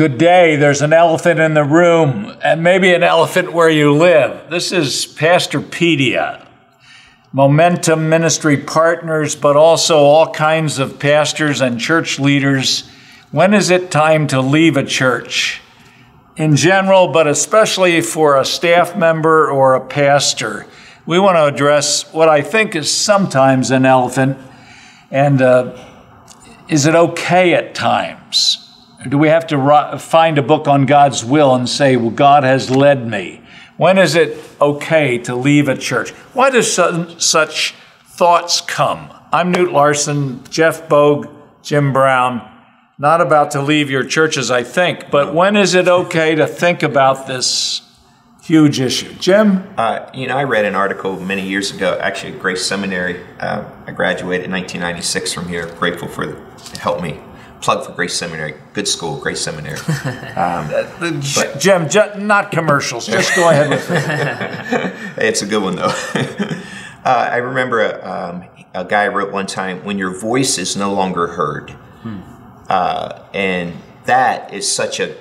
Good day. There's an elephant in the room, and maybe an elephant where you live. This is Pastorpedia, Momentum Ministry partners, but also all kinds of pastors and church leaders. When is it time to leave a church? In general, but especially for a staff member or a pastor, we want to address what I think is sometimes an elephant, and uh, is it okay at times? Do we have to find a book on God's will and say, well, God has led me? When is it okay to leave a church? Why do such thoughts come? I'm Knute Larson, Jeff Bogue, Jim Brown. Not about to leave your churches, I think, but when is it okay to think about this huge issue? Jim? Uh, you know, I read an article many years ago, actually at Grace Seminary. Uh, I graduated in 1996 from here. Grateful for it helped me plug for Grace Seminary. Good school, Grace Seminary. Um, but, Jim, not commercials. Just go ahead with it. it's a good one, though. uh, I remember a, um, a, guy wrote one time, when your voice is no longer heard. Hmm. Uh, and that is such a,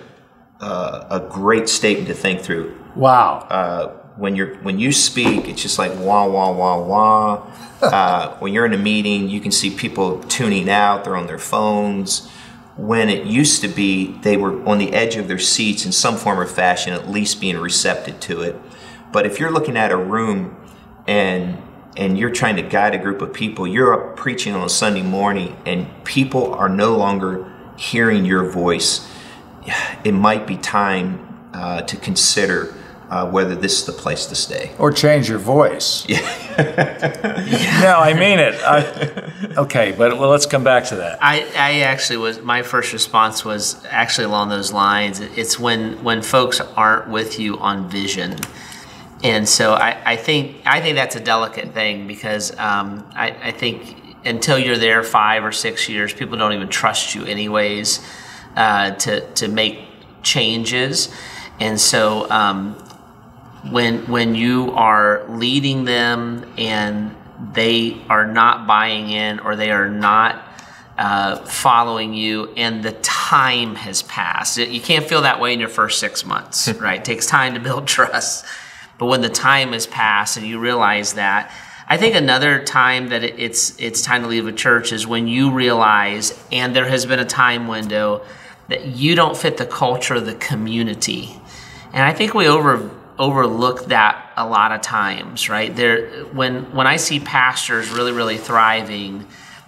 uh, a great statement to think through. Wow. When you're when you speak, it's just like wah wah wah wah. Uh, when you're in a meeting, you can see people tuning out. They're on their phones. When it used to be, they were on the edge of their seats in some form or fashion, at least being receptive to it. But if you're looking at a room and and you're trying to guide a group of people, you're up preaching on a Sunday morning, and people are no longer hearing your voice. It might be time uh, to consider uh, whether this is the place to stay. Or change your voice. Yeah. yeah. No, I mean it. I, okay, but well, let's come back to that. I, I actually was my first response was actually along those lines. It's when when folks aren't with you on vision. And so I, I think I think that's a delicate thing because um, I, I think until you're there five or six years, people don't even trust you anyways uh, to to make changes. And so um, when when you are leading them and they are not buying in or they are not uh, following you and the time has passed. You can't feel that way in your first six months right? It takes time to build trust. But when the time has passed and you realize that i think another time that it's it's time to leave a church is when you realize and there has been a time window that you don't fit the culture of the community. And i think we over overlook that a lot of times, right? There, when when I see pastors really really thriving,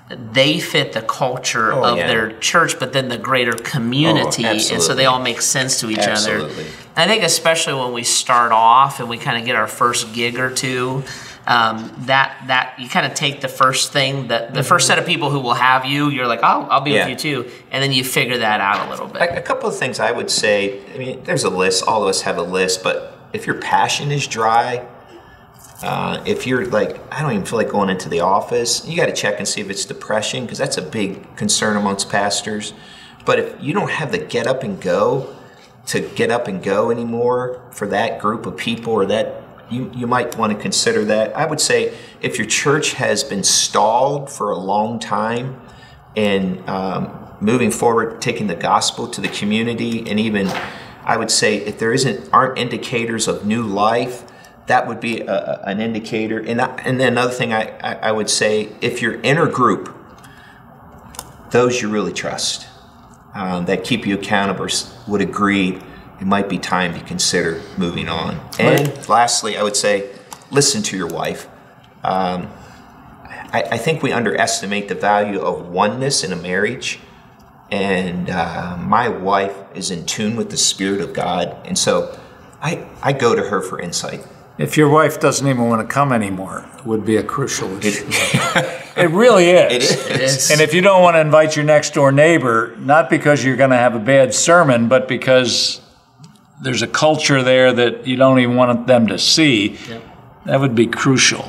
they fit the culture oh, of yeah. their church, but then the greater community, oh, and so they all make sense to each absolutely. other. I think especially when we start off and we kind of get our first gig or two. Um, that that you kind of take the first thing that the mm-hmm. first set of people who will have you you're like oh I'll be yeah. with you too and then you figure that out a little bit a, a couple of things I would say I mean there's a list all of us have a list but if your passion is dry, uh, if you're like, I don't even feel like going into the office, you got to check and see if it's depression because that's a big concern amongst pastors. But if you don't have the get up and go to get up and go anymore for that group of people or that you, you might want to consider that. I would say if your church has been stalled for a long time and um, moving forward, taking the gospel to the community and even I would say if there isn't aren't indicators of new life, that would be a, an indicator. And I, and then another thing I, I, I would say, if your inner group, those you really trust, um, that keep you accountable, would agree it might be time to consider moving on. And right. lastly, I would say, listen to your wife. Um, I, I think we underestimate the value of oneness in a marriage and uh, my wife is in tune with the Spirit of God, and so I I go to her for insight. If your wife doesn't even want to come anymore, it would be a crucial issue. It, it really is. It is. It is. And if you don't want to invite your next door neighbor, not because you're going to have a bad sermon, but because there's a culture there that you don't even want them to see, yep. that would be crucial.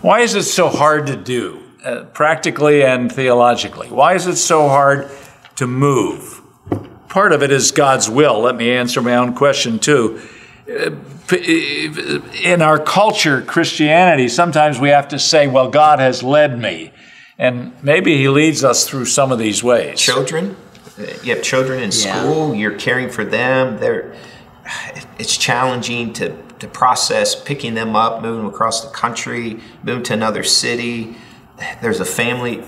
Why is it so hard to do, uh, practically and theologically? Why is it so hard? To move. Part of it is God's will. Let me answer my own question too. Uh, in our culture, Christianity, sometimes we have to say, well, God has led me. And maybe He leads us through some of these ways. Children, you have children in Yeah. school. You're caring for them. They're it's challenging to to process picking them up, moving across the country, moving to another city. There's a family.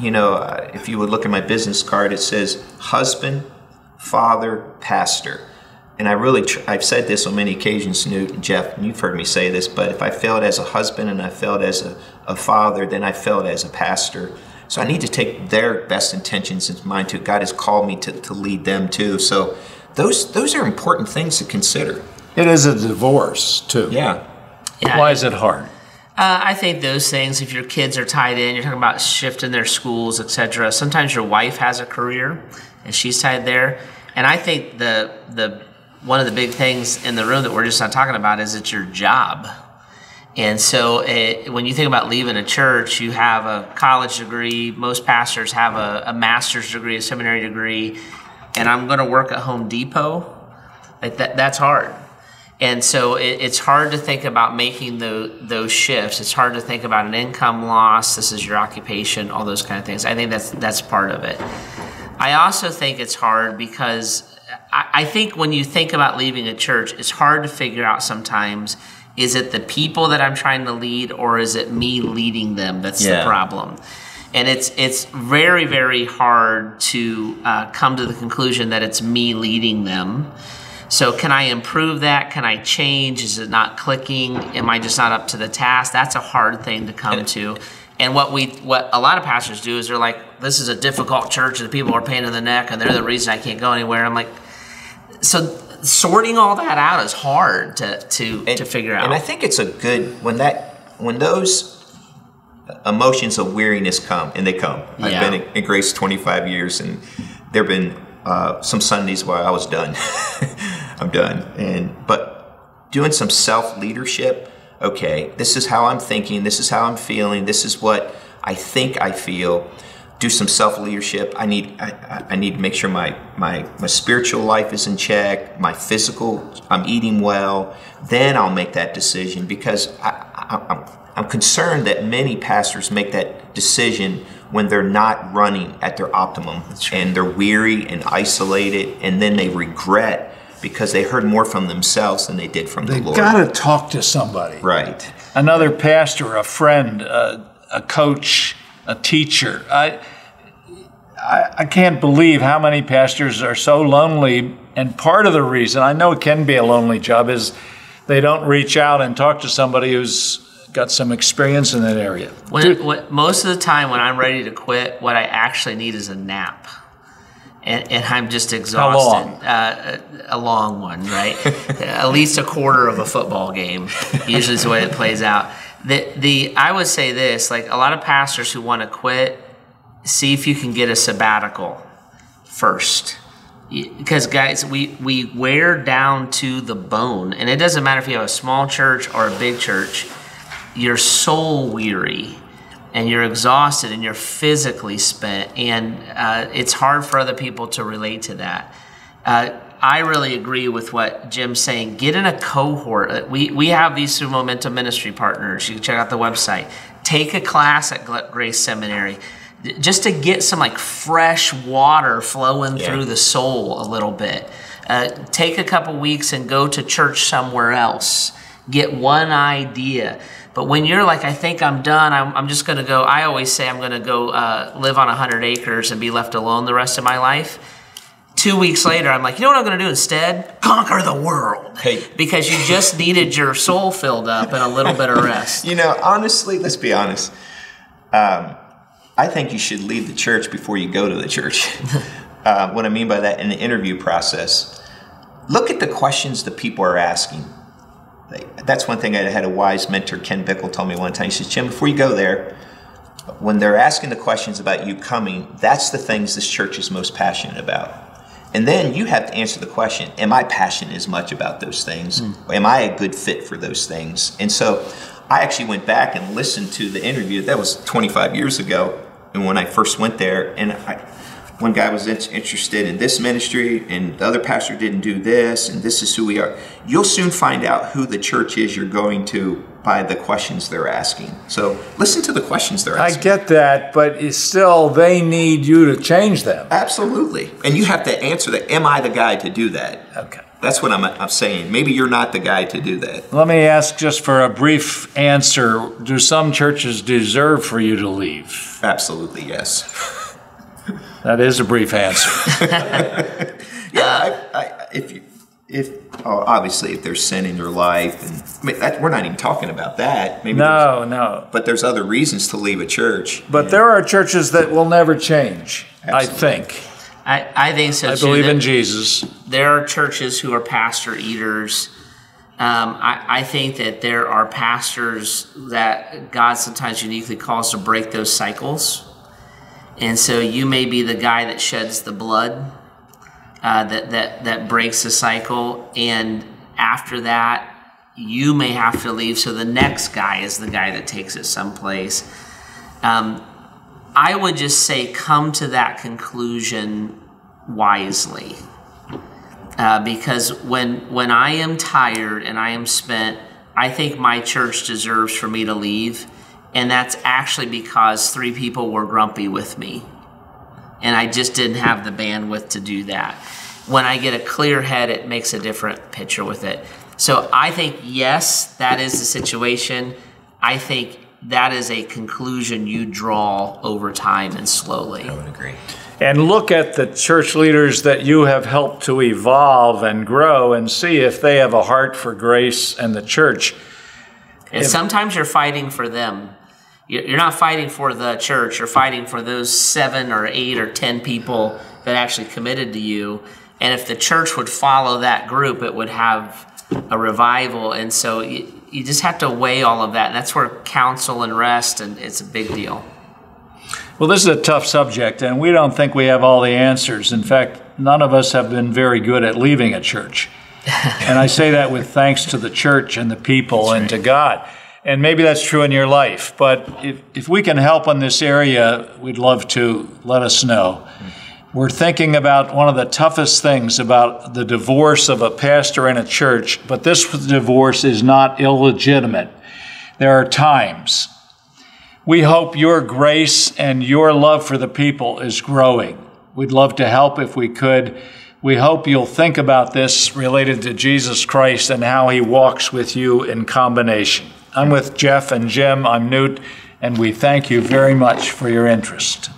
You know, uh, if you would look at my business card, it says husband, father, pastor. And I really, tr- I've said this on many occasions, Knute and Jeff, and you've heard me say this, but if I failed as a husband and I failed as a, a father, then I failed as a pastor. So I need to take their best intentions into mind too. God has called me to, to lead them too. So those those are important things to consider. It is a divorce, too. Yeah. Yeah. Why is it hard? Uh, I think those things, if your kids are tied in, you're talking about shifting their schools, etc. Sometimes your wife has a career and she's tied there. And I think the the one of the big things in the room that we're just not talking about is it's your job. And so it, when you think about leaving a church, you have a college degree. Most pastors have a, a master's degree, a seminary degree. And I'm going to work at Home Depot. Like that, that's hard. And so it, it's hard to think about making the, those shifts. It's hard to think about an income loss. This is your occupation, all those kind of things. I think that's that's part of it. I also think it's hard because I, I think when you think about leaving a church, it's hard to figure out sometimes is it the people that I'm trying to lead or is it me leading them that's Yeah. the problem? And it's it's very very hard to uh, come to the conclusion that it's me leading them. So can I improve that? Can I change? Is it not clicking? Am I just not up to the task? That's a hard thing to come to. And what we what a lot of pastors do is they're like, this is a difficult church and the people are pain in the neck and they're the reason I can't go anywhere. I'm like, so sorting all that out is hard to to, to figure out. And I think it's a good when that when those emotions of weariness come, and they come. Yeah. I've been at Grace 25 years, and there have been uh, some Sundays where I was done. I'm done. And but doing some self leadership. Okay, this is how I'm thinking. This is how I'm feeling. This is what I think I feel. Do some self leadership. I need I, I- need to make sure my, my my spiritual life is in check. My physical, I'm eating well. Then I'll make that decision because I, I, I'm I'm concerned that many pastors make that decision when they're not running at their optimum and they're weary and isolated, and then they regret because they heard more from themselves than they did from They the Lord. You got to talk to somebody. Right. Another pastor, a friend, a, a coach, a teacher. I, I, I can't believe how many pastors are so lonely. And part of the reason, I know it can be a lonely job, is they don't reach out and talk to somebody who's got some experience in that area. When, when, most of the time, when I'm ready to quit, what I actually need is a nap. And, and I'm just exhausted. long? Uh, a, a long one, right? At least a quarter of a football game. Usually is the way it plays out. The, the I would say this: like a lot of pastors who want to quit, see if you can get a sabbatical first because guys we we wear down to the bone and it doesn't matter if you have a small church or a big church you're soul weary and you're exhausted and you're physically spent and uh, it's hard for other people to relate to that uh, i really agree with what jim's saying get in a cohort Uh, we, we have these through momentum ministry partners you can check out the website take a class at grace seminary just to get some like fresh water flowing Yeah. through the soul a little bit. Uh, take a couple weeks and go to church somewhere else. Get one idea. But when you're like, I think I'm done, I'm, I'm just going to go. I always say I'm going to go uh, live on 100 acres and be left alone the rest of my life. Two weeks later, I'm like, you know what I'm going to do instead? Conquer the world. Hey. Because you just needed your soul filled up and a little bit of rest. You know, honestly, let's be honest. Um, I think you should leave the church before you go to the church. uh, what I mean by that, in the interview process, look at the questions the people are asking. That's one thing I had a wise mentor, Ken Bickle, told me one time. He says, Jim, before you go there, when they're asking the questions about you coming, that's the things this church is most passionate about. And then you have to answer the question Am I passionate as much about those things? Hmm. Am I a good fit for those things? And so I actually went back and listened to the interview. That was 25 years ago, and when I first went there, and I, one guy was in- interested in this ministry and the other pastor didn't do this and this is who we are. You'll soon find out who the church is you're going to by the questions they're asking. So listen to the questions they're asking. I get that, but it's still, they need you to change them. absolutely. And you have to answer that am i the guy to do that? Okay. that's what i'm, I'm saying. Maybe you're not the guy to do that. Let me ask just for a brief answer. Do some churches deserve for you to leave? absolutely yes That is a brief answer. yeah I, I, if you if oh, obviously if there's sin in your life and I mean, that, we're not even talking about that maybe No, no. but there's other reasons to leave a church But there are churches that will never change, I think. I, I think so I too. believe in Jesus. there are churches who are pastor eaters. Um, I, I think that there are pastors that God sometimes uniquely calls to break those cycles. And so you may be the guy that sheds the blood, uh, that, that, that breaks the cycle. And after that, you may have to leave. So the next guy is the guy that takes it someplace. Um, I would just say come to that conclusion wisely. Uh, because when when I am tired and I am spent, I think my church deserves for me to leave, and that's actually because three people were grumpy with me, and I just didn't have the bandwidth to do that. When I get a clear head, it makes a different picture with it. So I think yes, that is the situation. I think that is a conclusion you draw over time and slowly. i would agree And look at the church leaders that you have helped to evolve and grow and see if they have a heart for grace and the church. And sometimes you're fighting for them. You're you're not fighting for the church. You're fighting for those seven or eight or ten people that actually committed to you. And if the church would follow that group, it would have a revival. And so you, you just have to weigh all of that. And that's where counsel and rest, and it's a big deal. Well, this is a tough subject, and we don't think we have all the answers. In fact, none of us have been very good at leaving a church. and I say that with thanks to the church and the people and to God. And maybe that's true in your life, but if, if we can help in this area, we'd love to let us know. We're thinking about one of the toughest things about the divorce of a pastor in a church, but this divorce is not illegitimate. There are times we hope your grace and your love for the people is growing. We'd love to help if we could. We hope you'll think about this related to Jesus Christ and how he walks with you in combination. I'm with Jeff and Jim. I'm Knute, and we thank you very much for your interest.